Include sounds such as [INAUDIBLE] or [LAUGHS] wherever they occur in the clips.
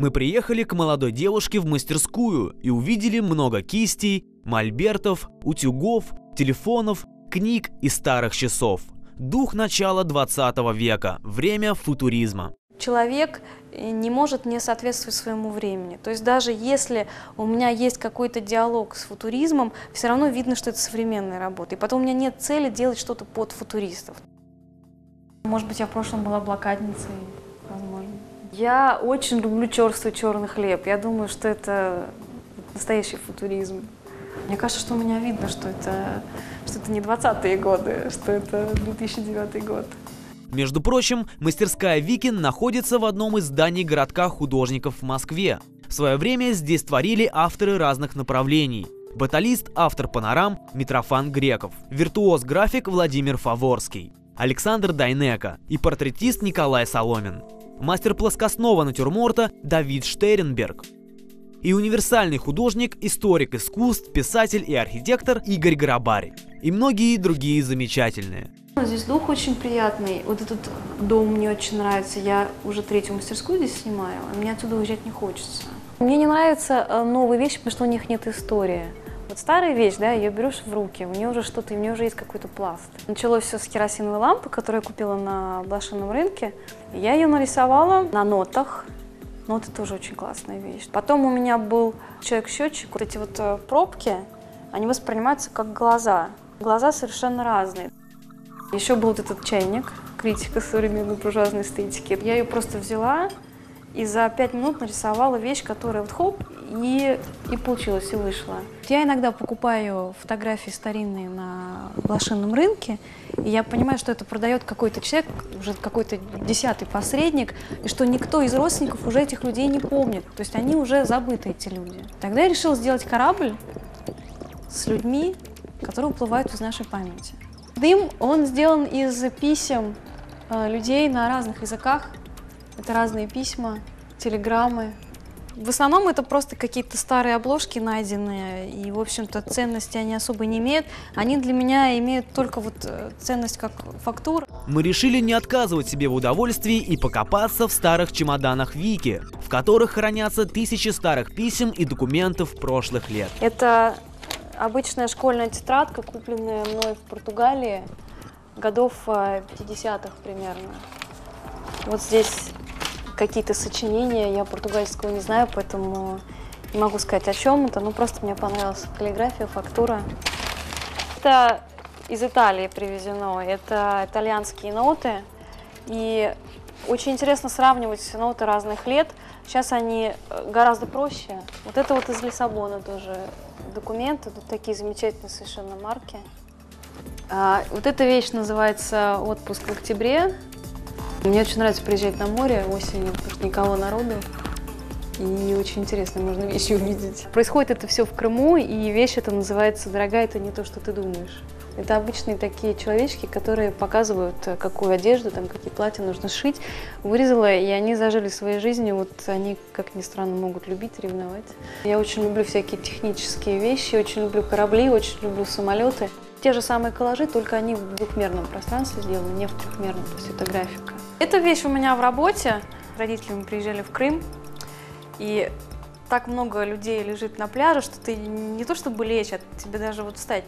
Мы приехали к молодой девушке в мастерскую и увидели много кистей, мольбертов, утюгов, телефонов, книг и старых часов. Дух начала 20 века, время футуризма. Человек не может не соответствовать своему времени. То есть даже если у меня есть какой-то диалог с футуризмом, все равно видно, что это современная работа. И потом у меня нет цели делать что-то под футуристов. Может быть, я в прошлом была блокадницей. Я очень люблю черствый черный хлеб. Я думаю, что это настоящий футуризм. Мне кажется, что у меня видно, что это, что это не 20-е годы, что это 2009 год. Между прочим, мастерская Викин находится в одном из зданий городка художников в Москве. В свое время здесь творили авторы разных направлений. Баталист, автор панорам Митрофан Греков, виртуоз-график Владимир Фаворский, Александр Дайнека и портретист Николай Соломин. Мастер плоскостного натюрморта Давид Штеренберг. И универсальный художник, историк искусств, писатель и архитектор Игорь Гарабари. И многие другие замечательные. Здесь дух очень приятный. Вот этот дом мне очень нравится. Я уже третью мастерскую здесь снимаю, а мне отсюда уезжать не хочется. Мне не нравятся э, новые вещи, потому что у них нет истории. Вот старая вещь, да, ее берешь в руки, у нее уже что-то, у нее уже есть какой-то пласт. Началось все с керосиновой лампы, которую я купила на блошином рынке. Я ее нарисовала на нотах. Ноты тоже очень классная вещь. Потом у меня был человек-счетчик. Вот эти вот э, пробки, они воспринимаются как глаза. Глаза совершенно разные. Еще был вот этот чайник, критика современной буржуазной эстетики. Я ее просто взяла и за пять минут нарисовала вещь, которая вот хоп, и, и получилось, и вышла. Я иногда покупаю фотографии старинные на блошином рынке, и я понимаю, что это продает какой-то человек, уже какой-то десятый посредник, и что никто из родственников уже этих людей не помнит. То есть они уже забыты, эти люди. Тогда я решила сделать корабль с людьми, которые уплывают из нашей памяти. Дым, он сделан из писем э, людей на разных языках. Это разные письма, телеграммы. В основном это просто какие-то старые обложки найденные, и, в общем-то, ценности они особо не имеют. Они для меня имеют только вот э, ценность как фактура. Мы решили не отказывать себе в удовольствии и покопаться в старых чемоданах Вики, в которых хранятся тысячи старых писем и документов прошлых лет. Это обычная школьная тетрадка, купленная мной в Португалии годов 50-х э, примерно. Вот здесь какие-то сочинения, я португальского не знаю, поэтому не могу сказать о чем это, но просто мне понравилась каллиграфия, фактура. Это из Италии привезено, это итальянские ноты, и очень интересно сравнивать ноты разных лет. Сейчас они э, гораздо проще. Вот это вот из Лиссабона тоже документы, тут такие замечательные совершенно марки. А, вот эта вещь называется «Отпуск в октябре». Мне очень нравится приезжать на море осенью, потому что никого народу. И очень интересно, можно вещи [LAUGHS] увидеть. Происходит это все в Крыму, и вещь эта называется «Дорогая, это не то, что ты думаешь». Это обычные такие человечки, которые показывают, какую одежду, там, какие платья нужно сшить. Вырезала, и они зажили своей жизнью. Вот они, как ни странно, могут любить, ревновать. Я очень люблю всякие технические вещи, очень люблю корабли, очень люблю самолеты. Те же самые коллажи, только они в двухмерном пространстве сделаны, не в трехмерном, то есть это графика. Эта вещь у меня в работе. Родители мы приезжали в Крым, и так много людей лежит на пляже, что ты не то чтобы лечь, а тебе даже вот встать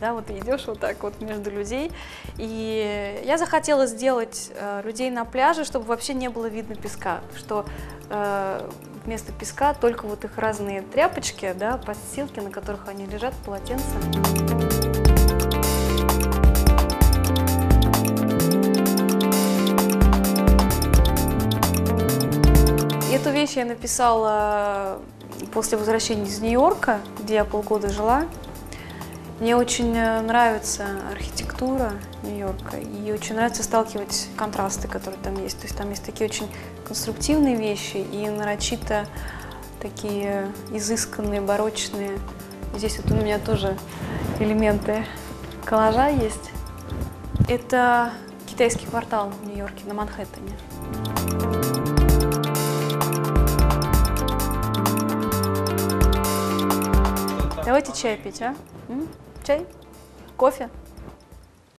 да, вот идешь вот так вот между людей. И я захотела сделать э, людей на пляже, чтобы вообще не было видно песка, что э, вместо песка только вот их разные тряпочки, да, подстилки, на которых они лежат, полотенца. Вещь я написала после возвращения из Нью-Йорка, где я полгода жила. Мне очень э, нравится архитектура Нью-Йорка, и очень нравится сталкивать контрасты, которые там есть. То есть там есть такие очень конструктивные вещи и нарочито такие изысканные, барочные. Здесь вот у меня тоже элементы коллажа есть. Это китайский квартал в Нью-Йорке, на Манхэттене. Давайте чай пить, а? М? Чай? Кофе?